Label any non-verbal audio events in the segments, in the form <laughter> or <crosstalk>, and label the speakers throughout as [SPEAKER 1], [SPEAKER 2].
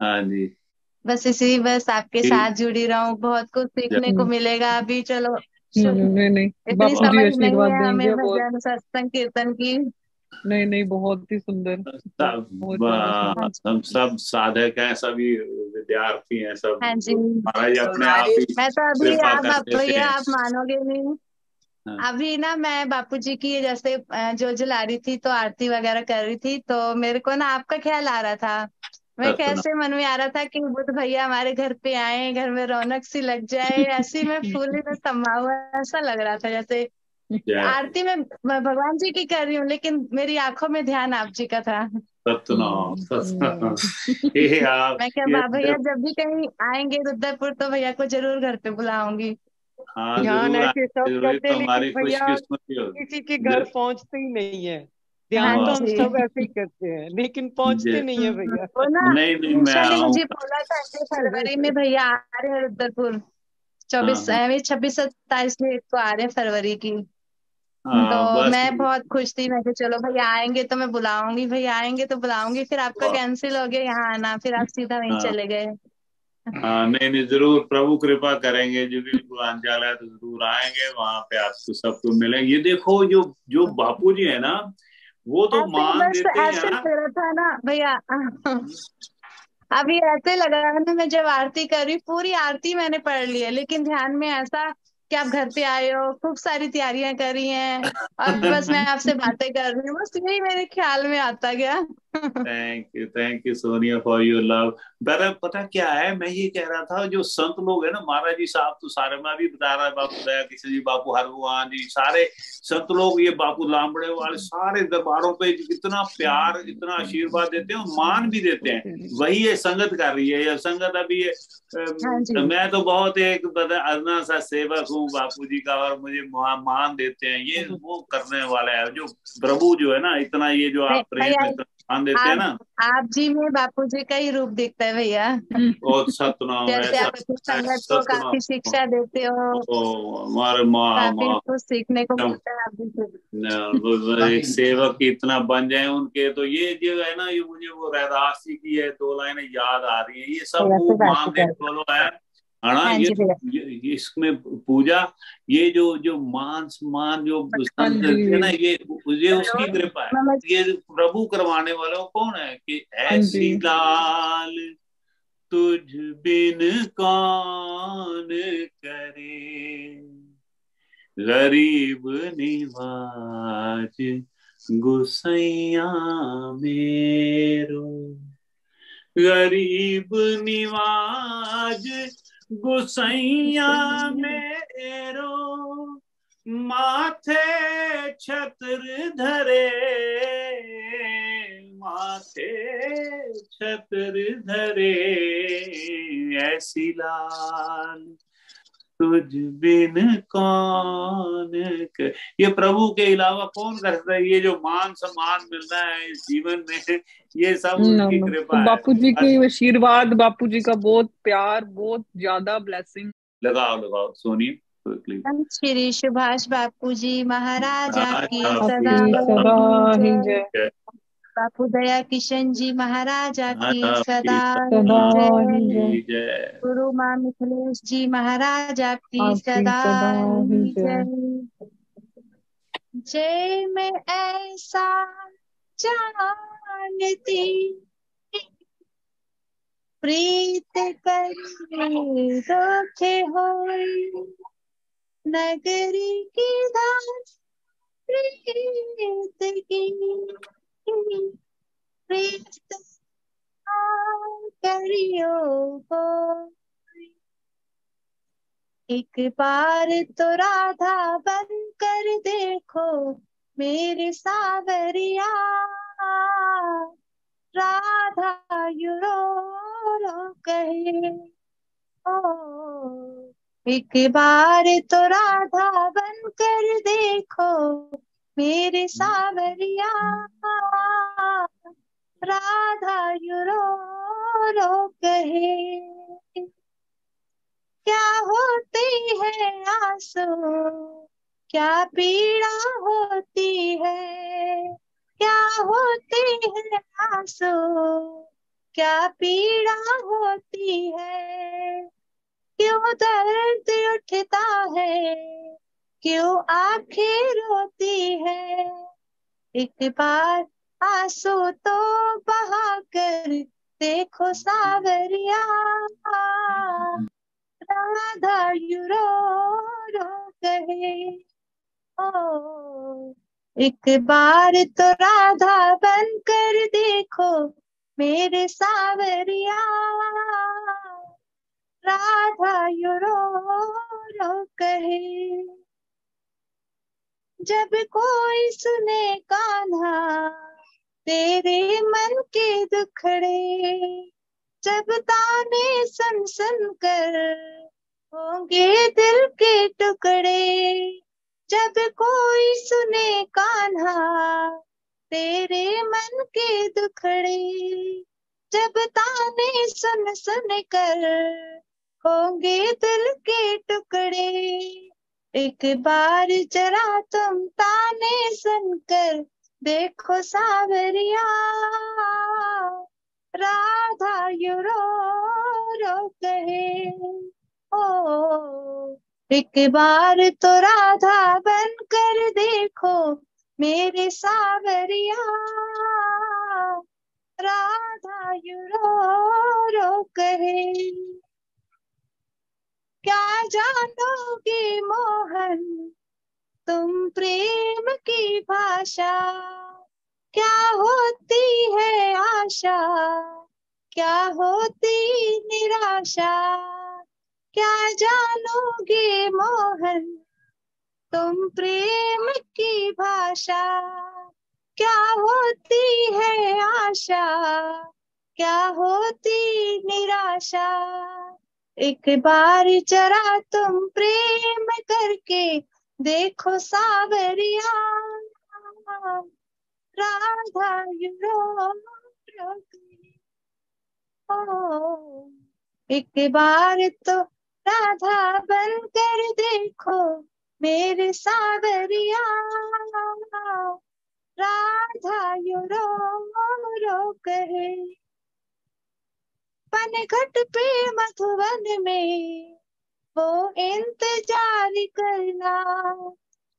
[SPEAKER 1] हाँ जी।
[SPEAKER 2] बस इसी बस आपके साथ जुड़ी रहूँ बहुत कुछ सीखने को
[SPEAKER 3] हम्म,
[SPEAKER 2] मिलेगा अभी चलो।
[SPEAKER 3] हम्म, नहीं नहीं
[SPEAKER 2] इतनी
[SPEAKER 3] बापू जी
[SPEAKER 2] समझ नहीं
[SPEAKER 3] आशीर्वाद
[SPEAKER 2] है हमें
[SPEAKER 3] देंगे बहुत।
[SPEAKER 2] भजन सत्संग कीर्तन की।
[SPEAKER 3] नहीं नहीं बहुत ही सुंदर।
[SPEAKER 1] सब
[SPEAKER 3] बहुत ज़्यादा सुंदर
[SPEAKER 2] हाँ
[SPEAKER 1] हम सब साधक हैं सभी विद्यार्थी हैं सब।
[SPEAKER 2] हाँ जी।
[SPEAKER 1] महाराज अपने आप ही
[SPEAKER 2] मैं तो अभी
[SPEAKER 1] कृपा
[SPEAKER 2] आप
[SPEAKER 1] कर
[SPEAKER 2] आप
[SPEAKER 1] देते
[SPEAKER 2] भैया
[SPEAKER 1] हैं।
[SPEAKER 2] आप मानोगे नहीं।
[SPEAKER 1] हाँ,
[SPEAKER 2] अभी ना मैं बापूजी की जैसे अ, जो जला रही थी तो आरती वगैरह कर रही थी तो मेरे को ना आपका ख्याल आ रहा था। मैं कैसे मन में आ रहा था कि बुद्ध भैया हमारे घर पे आए घर में रौनक सी लग जाए ऐसी मैं फूली में समा हुआ ऐसा लग रहा था जैसे आरती में मैं भगवान जी की कर रही हूँ लेकिन मेरी आँखों में ध्यान आप जी का था।
[SPEAKER 1] सतनाम सतनाम <laughs> ये आप
[SPEAKER 2] मैं क्या भैया
[SPEAKER 1] जब
[SPEAKER 2] भी कहीं आएँगे रुद्रपुर तो भैया को ज़रूर घर पे बुलाऊँगी।
[SPEAKER 1] हाँ
[SPEAKER 4] ध्यान
[SPEAKER 1] ज़रूर
[SPEAKER 4] ऐसे सब
[SPEAKER 1] ज़रूर
[SPEAKER 4] करते
[SPEAKER 1] तो
[SPEAKER 4] हैं,
[SPEAKER 1] हमारी
[SPEAKER 4] लेकिन भैया किसी के घर पहुँचते ही नहीं है
[SPEAKER 2] हाँ।
[SPEAKER 4] ध्यान तो हम सब ऐसे ही करते हैं लेकिन पहुँचते नहीं है भैया।
[SPEAKER 1] नहीं नहीं मैं
[SPEAKER 2] मुझे बोला था कि फरवरी में भैया आ रहे हैं रुद्रपुर
[SPEAKER 1] हाँ
[SPEAKER 2] चौबीस
[SPEAKER 1] हाँ।
[SPEAKER 2] छब्बीस सत्ताईस डेट को आ रहे हैं फरवरी की।
[SPEAKER 1] हाँ
[SPEAKER 2] तो मैं बहुत खुश थी मैं चलो भैया आएँगे तो मैं बुलाऊँगी भैया आएँगे तो बुलाऊँगी फिर आपका कैंसिल हो गया यहाँ आना फिर आप सीधा वहीं
[SPEAKER 1] हाँ।
[SPEAKER 2] चले गए।
[SPEAKER 1] हाँ नहीं नहीं ज़रूर प्रभु कृपा करेंगे जो भी पूर्वांचल है तो ज़रूर आएँगे वहाँ पे आपको सबको मिलेंगे। ये देखो जो जो बापू जी है ना वो तो मान देते
[SPEAKER 2] ऐसे रहा था ना भैया। <laughs> अभी ऐसे लग रहा है ना मैं जब आरती कर रही पूरी आरती मैंने पढ़ ली है लेकिन ध्यान में ऐसा कि आप घर पे आए हो खूब सारी तैयारियाँ करी हैं और बस मैं आपसे बातें कर रही हूँ बस यही मेरे ख्याल में आता गया।
[SPEAKER 1] Thank you thank you Sonia for your love पर पता क्या है? मैं ये कह रहा था जो संत लोग है ना महाराज जी साहब तो सारे मैं भी बता रहा है बापू दया किशन जी बापू हरभगवान जी सारे संत लोग ये बापू लामबड़े वाले सारे दरबारों पे इतना प्यार इतना आशीर्वाद देते हैं और मान भी देते हैं। वही ये संगत कर रही है ये संगत अभी ये
[SPEAKER 2] हाँ
[SPEAKER 1] मैं तो बहुत एक अदना सा सेवक हूँ बापू जी का और मुझे मान देते हैं। ये <laughs> वो करने वाला है जो प्रभु जो है ना इतना ये जो आप प्रेम मान देते हैं
[SPEAKER 2] आप
[SPEAKER 1] ना?
[SPEAKER 2] आप जी में बापू जी का ही रूप दिखता है भैया।
[SPEAKER 1] और सतनाम
[SPEAKER 2] जैसे आप संगत को काफ़ी शिक्षा देते हो।
[SPEAKER 1] हमारे माँ
[SPEAKER 2] कुछ सीखने को मिलता है आप जी से
[SPEAKER 1] न, वो- वो एक सेवक इतना बन जाए उनके तो ये जो है ना ये मुझे वो रैदास जी की है दो लाइनें याद आ रही है। ये सब मान
[SPEAKER 2] कर
[SPEAKER 1] देने वालों है? है
[SPEAKER 2] हाँ
[SPEAKER 1] ये ये- इसमें पूजा ये जो जो मान सम्मान जो
[SPEAKER 3] हाँ
[SPEAKER 1] संत
[SPEAKER 3] जी
[SPEAKER 1] ना ये ये उसकी कृपा है। ये प्रभु करवाने वाला कौन है? कि
[SPEAKER 3] हाँ
[SPEAKER 1] ऐसी लाल तुझ बिन कौन करे गरीब निवाज गुसैया मेरो। गरीब निवाज गुसैया मेरो माथे छत्र धरे माथे छत्र धरे ऐसी लाल तुझ बिन कौन कर ये प्रभु के अलावा कौन कर सकता है? ये जो मान सम्मान मिलता है इस जीवन में ये सब उनकी कृपा है।
[SPEAKER 3] बापू जी के आशीर्वाद बापू जी का बहुत प्यार बहुत ज़्यादा ब्लेसिंग
[SPEAKER 1] लगाओ लगाओ सोनी
[SPEAKER 2] श्री सुभाष बापू जी महाराजा की सदा ही
[SPEAKER 3] ही
[SPEAKER 2] बापू दया किशन जी महाराजा की सदा ही
[SPEAKER 3] ही
[SPEAKER 2] जय। गुरु माँ मिथिलेश जी महाराजा की
[SPEAKER 3] आपकी
[SPEAKER 2] सदा
[SPEAKER 3] ही
[SPEAKER 2] ही
[SPEAKER 3] जय।
[SPEAKER 2] मैं ऐसा जानती प्रीत करी होई नगरी की धार प्रीत की। करियो एक बार तो राधा बन कर देखो, मेरे सावरिया। राधा युरो कहे, ओ। एक बार तो राधा बन कर देखो मेरे सावरिया, राधा युरो, रो कहे। क्या होती है आँसू? क्या पीड़ा होती है? क्या होती है आँसू? क्या पीड़ा होती है? क्यों दर्द उठता है? क्यों आँखें रोती है? एक बार आँसू तो बहा कर देखो सावरिया। राधा यू रो रो कहे, ओ, एक बार तो राधा बन कर देखो मेरे सावरिया। राधा यू रो रो कहे। जब कोई सुने कान्हा, तेरे मन के दुखड़े, जब ताने सुन सुन कर होंगे दिल के टुकड़े, जब कोई सुने कान्हा, तेरे मन के दुखड़े, जब ताने सुन सुन कर होंगे दिल के टुकड़े। एक बार जरा तुम ताने सुनकर देखो सावरिया। राधा, यू रो कहे, ओ। एक बार तो राधा बनकर देखो मेरे सावरिया। राधा, यू रो रो कहे क्या जानोगे मोहन? तुम प्रेम की भाषा। क्या होती है आशा? क्या होती निराशा? क्या जानोगे मोहन? तुम प्रेम की भाषा। क्या होती है आशा? क्या होती निराशा? एक बार जरा तुम प्रेम करके देखो सावरिया। राधा यू रो रो ओ एक बार तो राधा बनकर देखो मेरे सावरिया। राधा यू रो रो कहे पनघट पे मधुवन में। वो इंतज़ार करना,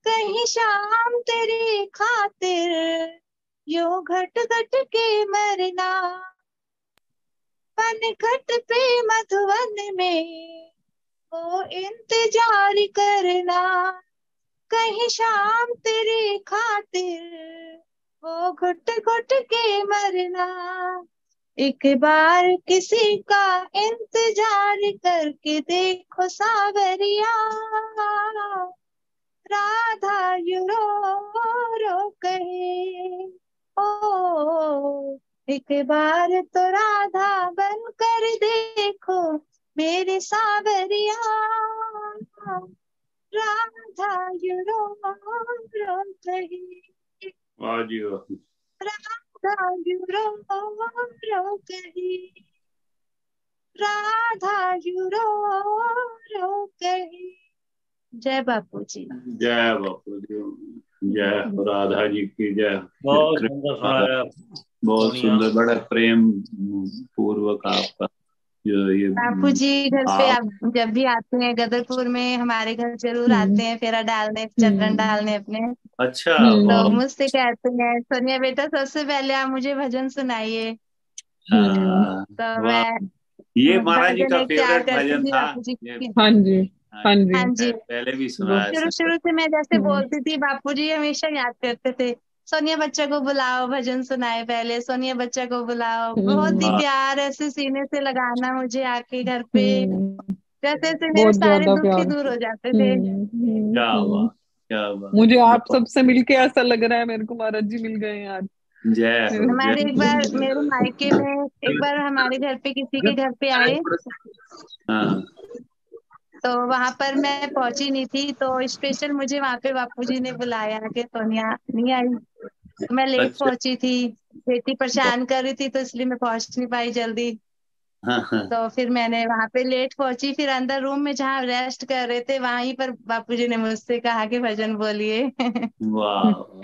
[SPEAKER 2] कहीं शाम तेरी खातिर, यो घट घट के मरना। पनघट पे मधुवन में, वो इंतज़ार करना। कहीं शाम तेरी खातिर, वो घुट घुट के मरना। एक बार किसी का इंतज़ार करके देखो सावरिया। राधा यू रो रो कहे ओ एक बार तो राधा बन कर देखो मेरे सावरिया। राधा यू रो रो कहे।
[SPEAKER 1] वाह जी वाह।
[SPEAKER 2] राधा यू रो राधा रो जय बापू जी
[SPEAKER 1] जय बापू जी जय राधा जी की जय।
[SPEAKER 5] बहुत सुंदर
[SPEAKER 1] बहुत सुंदर बड़ा प्रेम पूर्वक आपका। ये
[SPEAKER 2] बापू जी घर पे
[SPEAKER 1] आप-
[SPEAKER 2] जब भी आते हैं गदरपुर में हमारे घर ज़रूर
[SPEAKER 3] हम्म।
[SPEAKER 2] आते हैं फेरा डालने चंदन
[SPEAKER 3] हम्म।
[SPEAKER 2] डालने अपने
[SPEAKER 1] अच्छा।
[SPEAKER 2] तो मुझसे कहते हैं सोनिया बेटा सबसे पहले आप मुझे भजन सुनाइए
[SPEAKER 1] हाँ,
[SPEAKER 2] तो
[SPEAKER 1] वाह
[SPEAKER 2] मैं
[SPEAKER 1] ये महाराज जी का
[SPEAKER 2] एक
[SPEAKER 1] फेवरेट भजन
[SPEAKER 2] था बापू जी
[SPEAKER 1] ये
[SPEAKER 2] की।
[SPEAKER 3] हाँ जी हाँ जी
[SPEAKER 2] हाँ जी
[SPEAKER 1] पहले भी सुना
[SPEAKER 2] शुरू शुरू से मैं जैसे
[SPEAKER 3] हम्म।
[SPEAKER 2] बोलती थी बापू जी हमेशा याद करते थे सोनिया बच्चा को बुलाओ भजन सुनाए पहले सोनिया बच्चा को बुलाओ। बहुत ही
[SPEAKER 1] हम्म।
[SPEAKER 2] प्यार ऐसे सीने से लगाना मुझे आके घर पे।
[SPEAKER 3] हम्म,
[SPEAKER 2] जैसे जैसे मेरे सारे दुख ही दूर हो जाते थे।
[SPEAKER 3] हम्म, हम्म,
[SPEAKER 1] क्या
[SPEAKER 3] हम्म।
[SPEAKER 1] हुआ क्या हुआ
[SPEAKER 3] मुझे आप सबसे मिलके ऐसा लग रहा है मेरे को महाराज जी मिल गए हैं
[SPEAKER 1] जय
[SPEAKER 2] हमारे एक बार मेरे मायके में एक बार हमारे घर पे किसी के घर पे आए।
[SPEAKER 1] हाँ।
[SPEAKER 2] तो वहाँ पर मैं पहुँची नहीं थी तो स्पेशल मुझे वहाँ पे बापू जी ने बुलाया कि सोनिया नहीं आई। तो मैं लेट
[SPEAKER 1] अच्छा।
[SPEAKER 2] पहुँची थी बेटी परेशान कर रही थी तो इसलिए मैं पहुँच नहीं पाई जल्दी।
[SPEAKER 1] हाँ हाँ।
[SPEAKER 2] तो फिर मैंने वहाँ पे लेट पहुँची फिर अंदर रूम में जहाँ रेस्ट कर रहे थे वहीं पर बापू जी ने मुझसे कहा कि भजन बोलिए।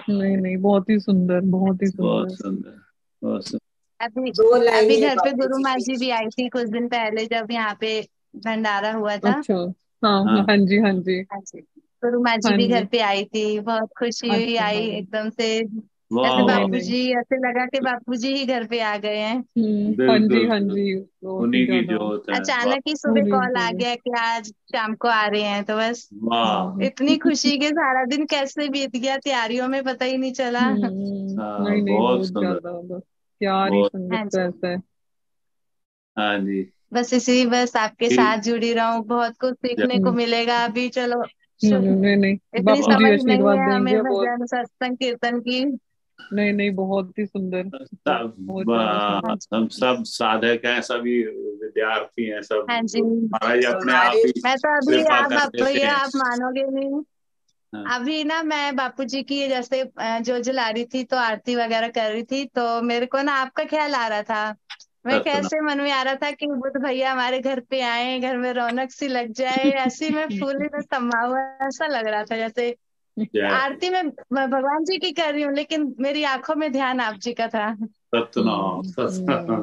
[SPEAKER 3] नहीं नहीं बहुत ही सुंदर बहुत ही
[SPEAKER 1] बहुत
[SPEAKER 3] सुंदर
[SPEAKER 1] सुंदर बहुत सुंदर।
[SPEAKER 2] अभी अभी घर पे गुरु माँ जी भी आई थी कुछ दिन पहले जब यहाँ पे भंडारा हुआ था।
[SPEAKER 3] अच्छा। हाँ
[SPEAKER 1] हाँ
[SPEAKER 3] हाँ। जी हाँ जी।
[SPEAKER 2] हाँ जी। गुरु माँ जी
[SPEAKER 3] हाँ
[SPEAKER 2] भी
[SPEAKER 3] जी।
[SPEAKER 2] घर पे आई थी बहुत खुशी हुई
[SPEAKER 3] अच्छा।
[SPEAKER 2] आई
[SPEAKER 3] हाँ
[SPEAKER 2] एकदम से।
[SPEAKER 1] वाह
[SPEAKER 2] ऐसे
[SPEAKER 3] नहीं
[SPEAKER 1] वाह
[SPEAKER 2] बापू
[SPEAKER 3] नहीं
[SPEAKER 2] जी ऐसे लगा कि बापू जी ही घर पे आ गए हैं।
[SPEAKER 3] हम्म हाँ जी
[SPEAKER 1] बिल्कुल
[SPEAKER 3] हाँ
[SPEAKER 1] बिल्कुल।
[SPEAKER 3] जी बहुत ही
[SPEAKER 1] उन्हीं की
[SPEAKER 3] ज़्यादा
[SPEAKER 1] जोत है वाह
[SPEAKER 2] अचानक ही सुबह
[SPEAKER 3] पूरी
[SPEAKER 2] कॉल आ
[SPEAKER 3] पूरी
[SPEAKER 2] गया कि आज शाम को आ रहे हैं तो बस
[SPEAKER 1] वाह।
[SPEAKER 2] इतनी खुशी के सारा दिन कैसे बीत गया तैयारियों में पता ही नहीं चला।
[SPEAKER 3] हम्म,
[SPEAKER 1] हाँ
[SPEAKER 3] नहीं नहीं
[SPEAKER 1] बहुत
[SPEAKER 3] बहुत
[SPEAKER 1] सुंदर।
[SPEAKER 3] ज़्यादा बस प्यार ही
[SPEAKER 1] बहुत
[SPEAKER 3] संगत
[SPEAKER 2] हाँ जी।
[SPEAKER 3] ऐसा है।
[SPEAKER 1] हाँ जी।
[SPEAKER 2] बस इसी बस आपके साथ जुड़ी रहूँ बहुत कुछ सीखने को
[SPEAKER 3] हम्म।
[SPEAKER 2] मिलेगा अभी चलो।
[SPEAKER 3] नहीं नहीं
[SPEAKER 2] इतनी
[SPEAKER 3] बापू जी
[SPEAKER 2] समझ नहीं
[SPEAKER 3] आशीर्वाद
[SPEAKER 2] है हमें
[SPEAKER 3] देंगे बहुत।
[SPEAKER 2] भजन सत्संग कीर्तन की।
[SPEAKER 3] नहीं नहीं बहुत ही सुंदर।
[SPEAKER 1] सब
[SPEAKER 3] सुंदर।
[SPEAKER 2] हाँ
[SPEAKER 1] सब साधक हैं सभी विद्यार्थी हैं सब।
[SPEAKER 2] हाँ जी।
[SPEAKER 1] महाराज अपने आप ही
[SPEAKER 2] मैं तो अभी आप आप
[SPEAKER 1] हैं।
[SPEAKER 2] आप मानोगे नहीं?
[SPEAKER 1] हाँ।
[SPEAKER 2] अभी ना मैं बापू जी की जैसे जो जला रही थी तो आरती वगैरह कर रही थी तो मेरे को ना आपका ख्याल आ रहा था। मैं कैसे मन में आ रहा था कि बुद्ध भैया हमारे घर पे आए घर में रौनक सी लग जाए ऐसी मैं फूली में समा हुआ ऐसा लग रहा था जैसे आरती में मैं भगवान जी की कर रही हूँ लेकिन मेरी आँखों में ध्यान आप जी का था।
[SPEAKER 1] सतनाम सतनाम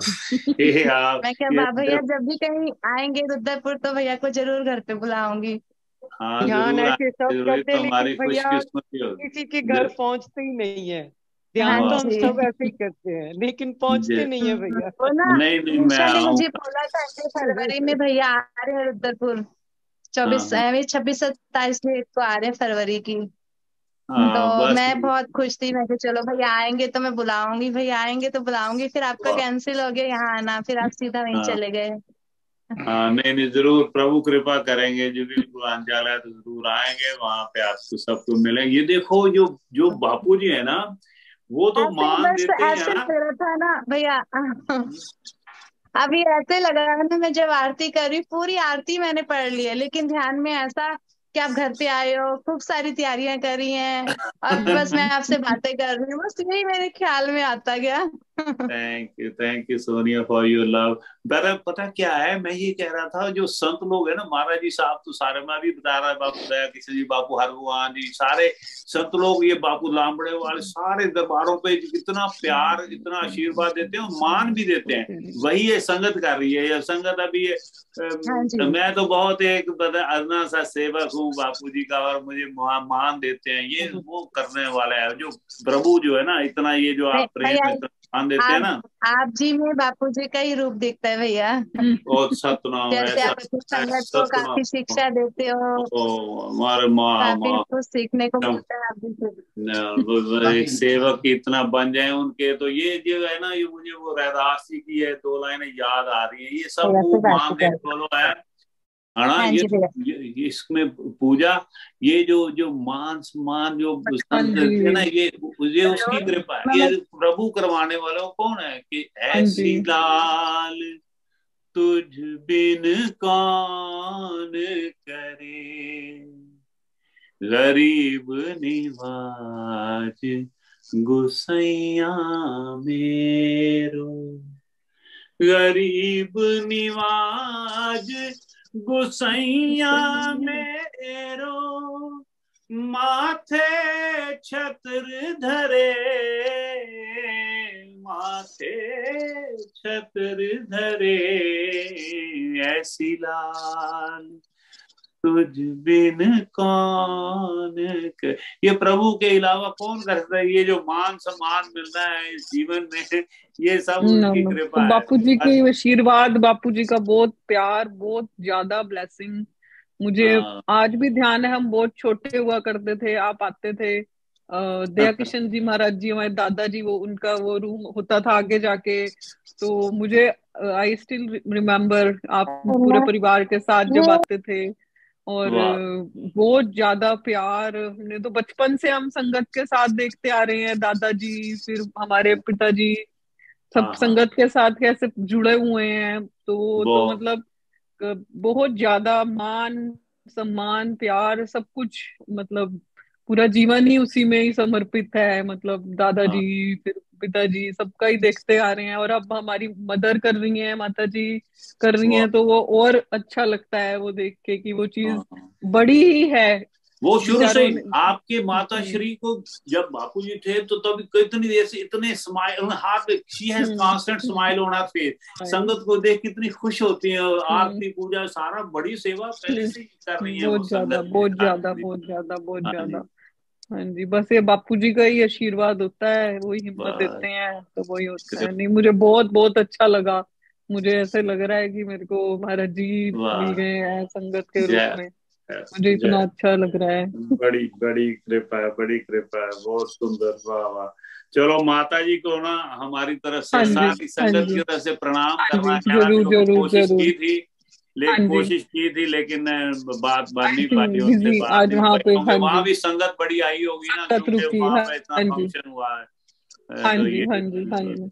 [SPEAKER 1] ये आप
[SPEAKER 2] मैं क्या भैया
[SPEAKER 1] जब
[SPEAKER 2] भी कहीं आएँगे रुद्रपुर तो भैया को ज़रूर घर पे बुलाऊँगी।
[SPEAKER 1] हाँ
[SPEAKER 4] ध्यान ऐसे सब करते
[SPEAKER 1] तो
[SPEAKER 4] हैं लेकिन भैया किसी के घर पहुँचते ही नहीं हाँ। ध्यान तो हम सब ऐसे ही करते हैं लेकिन पहुँचते नहीं है भैया।
[SPEAKER 1] नहीं नहीं मैं
[SPEAKER 2] मुझे बोला था कि फरवरी में भैया आ रहे हैं रुद्रपुर
[SPEAKER 1] हाँ
[SPEAKER 2] चौबीस
[SPEAKER 1] हाँ।
[SPEAKER 2] छब्बीस सत्ताईस डेट को आ रहे हैं फरवरी की।
[SPEAKER 1] हाँ
[SPEAKER 2] तो मैं बहुत खुश थी मैं चलो भैया आएँगे तो मैं बुलाऊँगी भैया आएँगे तो बुलाऊँगी फिर आपका कैंसिल हो गया यहाँ आना फिर आप सीधा वहीं
[SPEAKER 1] हाँ।
[SPEAKER 2] चले गए।
[SPEAKER 1] हाँ नहीं नहीं ज़रूर प्रभु कृपा करेंगे जो भी है तो ज़रूर आएँगे वहाँ पे आपको सबको मिलेंगे। ये देखो जो जो बापू जी है ना वो तो मान देते हैं
[SPEAKER 2] ऐसे रहा था ना भैया। अभी ऐसे लगा ना मैं जब आरती कर रही पूरी आरती मैंने पढ़ ली है लेकिन ध्यान में ऐसा कि आप घर पे आए हो खूब सारी तैयारियाँ करी हैं और बस मैं आपसे बातें कर रही हूँ बस यही मेरे ख्याल में आता गया।
[SPEAKER 1] Thank you thank you Sonia for your love पर पता क्या है? मैं ये कह रहा था जो संत लोग है ना महाराज जी साहब तो सारे मैं भी बता रहा है बापू दया किशन जी बापू हरभगवान जी सारे संत लोग ये बापू लामबड़े वाले सारे दरबारों पे इतना प्यार इतना आशीर्वाद देते हैं और मान भी देते हैं। वही ये संगत कर रही है ये संगत अभी ये
[SPEAKER 2] हाँ
[SPEAKER 1] मैं तो बहुत एक अदना सा सेवक हूँ बापू जी का और मुझे मान देते हैं। ये वो करने वाला है जो प्रभु जो है ना इतना ये जो आप प्रेम मान देते हैं ना?
[SPEAKER 2] आप जी में बापू जी का ही रूप दिखता है भैया।
[SPEAKER 1] और सतनाम
[SPEAKER 2] जैसे आप संगत को काफ़ी शिक्षा देते हो।
[SPEAKER 1] हमारे माँ
[SPEAKER 2] कुछ सीखने को मिलता है आप जी
[SPEAKER 1] एक सेवक इतना बन जाए उनके तो ये जो है ना ये मुझे वो रैदास की है दो लाइनें याद आ रही है। ये सब
[SPEAKER 2] कर।
[SPEAKER 1] देने वालों है? है
[SPEAKER 2] हाँ
[SPEAKER 1] ये, ये ये इसमें पूजा ये जो जो मान सम्मान जो
[SPEAKER 3] हाँ
[SPEAKER 1] संत है ना ये ये उसकी कृपा है। ये प्रभु करवाने वाला कौन है कि
[SPEAKER 3] हाँ
[SPEAKER 1] ऐसी लाल तुझ बिन कौन करे गरीब निवाज गुसैया मेरो। गरीब निवाज गुसैया मेरो माथे छत्र धरे माथे छत्र धरे ऐसी लाल तुझ बिन कौन कर... ये प्रभु के अलावा कौन कर सकता है? ये जो मान सम्मान मिलता है इस जीवन में ये सब उनकी कृपा
[SPEAKER 3] बापू जी के आशीर्वाद बापू जी का बहुत प्यार बहुत ज़्यादा ब्लेसिंग मुझे
[SPEAKER 1] हाँ।
[SPEAKER 3] आज भी ध्यान है हम बहुत छोटे हुआ करते थे आप आते थे। अ, दया किशन जी महाराज जी हमारे दादाजी वो उनका वो रूम होता था आगे जाके। तो मुझे आई स्टिल रिमेम्बर आप पूरे परिवार के साथ जब आते थे। और। बहुत ज़्यादा प्यार हमने तो बचपन से हम संगत के साथ देखते आ रहे हैं दादाजी फिर हमारे पिताजी
[SPEAKER 1] हाँ,
[SPEAKER 3] सब
[SPEAKER 1] हाँ।
[SPEAKER 3] संगत के साथ कैसे जुड़े हुए हैं तो तो मतलब बहुत ज़्यादा मान सम्मान प्यार सब कुछ मतलब पूरा जीवन ही उसी में ही समर्पित है मतलब दादाजी फिर पिताजी सबका ही देखते आ रहे हैं और अब हमारी मदर कर रही हैं माता जी कर रही हैं तो वो और अच्छा लगता है वो देख के कि वो चीज़
[SPEAKER 1] हाँ।
[SPEAKER 3] बड़ी ही है
[SPEAKER 1] वो शुरू से आपके माता
[SPEAKER 3] हम्म।
[SPEAKER 1] श्री को जब बापू जी थे तो तब कितनी देर से इतने स्माइल हाथ she has
[SPEAKER 3] hmm.
[SPEAKER 1] Constant smile on her face संगत को देख कितनी खुश होती है और
[SPEAKER 3] हम्म।
[SPEAKER 1] आरती पूजा सारा बड़ी सेवा <laughs> पहले से कर रही है
[SPEAKER 3] बहुत ज़्यादा बहुत ज़्यादा
[SPEAKER 1] हाँ
[SPEAKER 3] बहुत ज़्यादा बहुत
[SPEAKER 1] हाँ
[SPEAKER 3] ज़्यादा हाँ जी बस ये बापू जी का ही आशीर्वाद होता है वही हिम्मत देते हैं तो वही होता है। नहीं मुझे बहुत बहुत अच्छा लगा। मुझे ऐसे लग रहा है कि मेरे को महाराज जी मिल गए हैं संगत के रूप में। मुझे इतना अच्छा लग रहा है।
[SPEAKER 1] बड़ी बड़ी कृपा है बड़ी कृपा है बहुत सुंदर। वाह वाह। चलो माता जी को ना हमारी तरफ़ से
[SPEAKER 3] हाँ
[SPEAKER 1] सारी
[SPEAKER 3] हाँ
[SPEAKER 1] संगत की तरफ़ से प्रणाम।
[SPEAKER 3] हाँ
[SPEAKER 1] करना
[SPEAKER 3] जी,
[SPEAKER 1] कहना
[SPEAKER 3] ज़रूर,
[SPEAKER 1] भी लोगों ने
[SPEAKER 3] ज़रूर,
[SPEAKER 1] कोशिश की थी।
[SPEAKER 3] हाँ
[SPEAKER 1] लेकिन कोशिश की थी लेकिन बात बन नहीं
[SPEAKER 3] हाँ
[SPEAKER 1] पाई उनसे
[SPEAKER 3] आज वहाँ पे, हाँ
[SPEAKER 1] वहाँ भी संगत बड़ी आई होगी ना क्योंकि वहाँ
[SPEAKER 3] हाँ,
[SPEAKER 1] पे इतना
[SPEAKER 3] हाँ
[SPEAKER 1] फ़ंक्शन हुआ है।
[SPEAKER 3] हाँ
[SPEAKER 1] तो
[SPEAKER 3] जी, हाँ जी, हाँ जी।